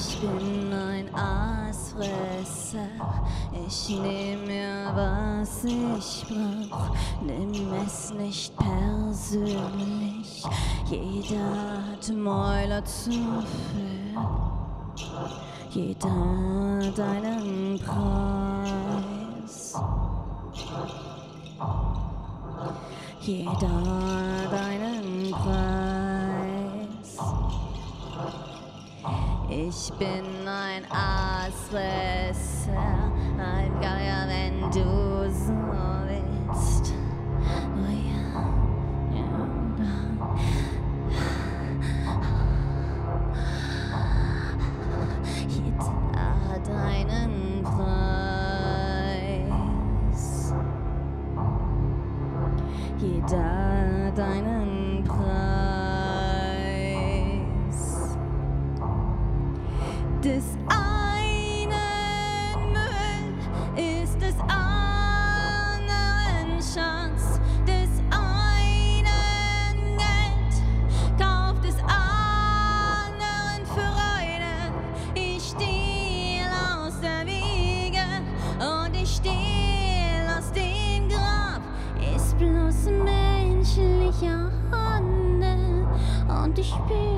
Ich bin ein Aasfresser, ich nehm mir was ich brauch, nimm es nicht persönlich, jeder hat Mäuler zu füllen, jeder hat einen Preis. Jeder hat einen Ich bin ein Aasfresser, ein Geier, wenn du des einen Müll? Ist des anderen Schatz, des einen Geld? Kauft des anderen Freude. Ich stehl aus der Wiege und ich stehl aus dem Grab, ist bloß menschlicher Handel und ich bin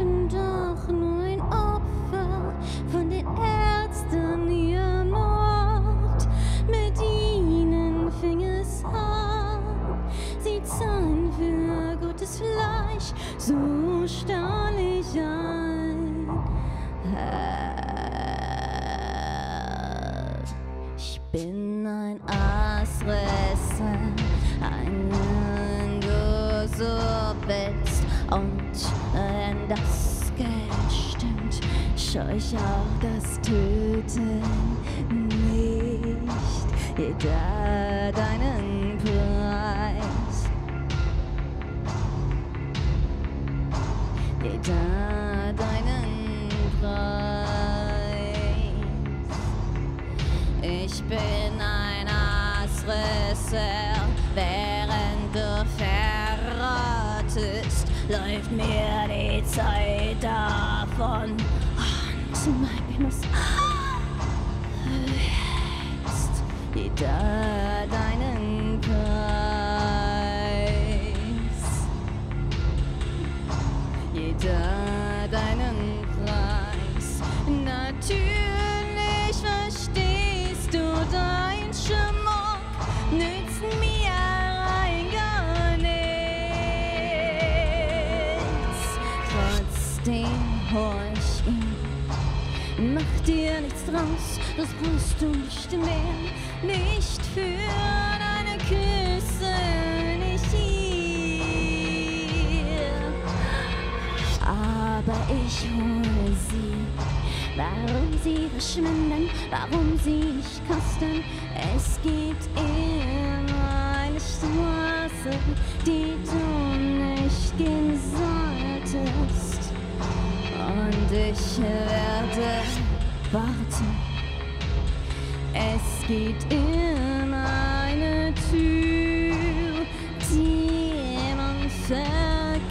so stahl ich ein. Ich bin ein Aasfresser, ein willst. Und wenn das Geld stimmt, schau ich auch das Töten nicht. Jeder hat Aasfresser, während du verrottest, läuft mir die Zeit davon und mein Penis wächst. Jeder hat einen Preis. Jeder hat einen Preis. Natürlich ihn. Mach dir nichts draus, das brauchst du nicht mehr. Nicht für deine Küsse, nicht hier. Aber ich hole sie. Warum sie verschwinden, warum sie nicht kosten. Es gibt immer eine Straße, die du Und ich werde warten. Es gibt immer eine Tür, die man vergisst.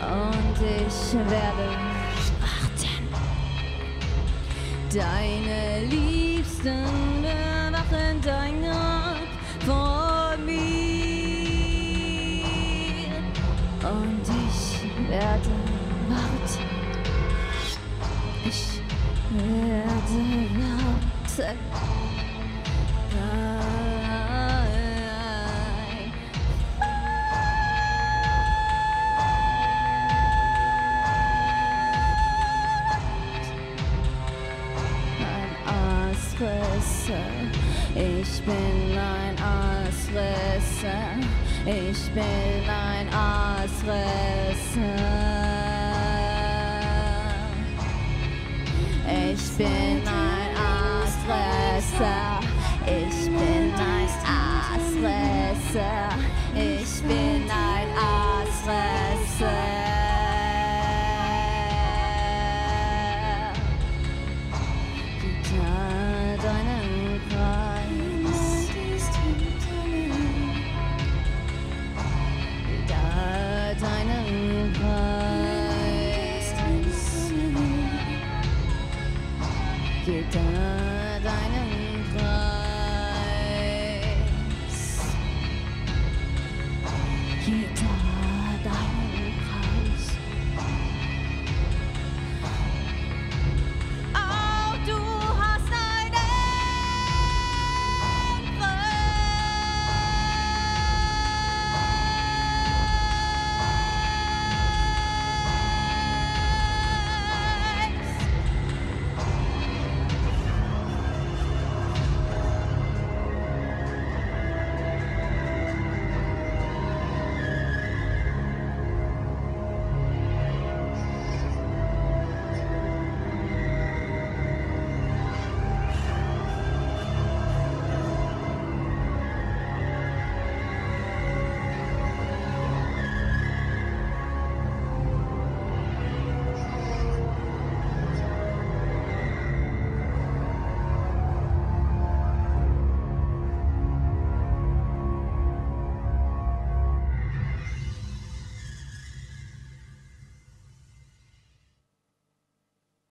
Und ich werde warten. Deine Liebsten bewachen dein Grab vor mir. Und werde warten. Ich werde warten. Aasfresser, ich bin ein Aasfresser, ich bin ein Aasfresser. Ich bin ein Aasfresser, ich bin ein Aasfresser, ich bin ein Aasfresser.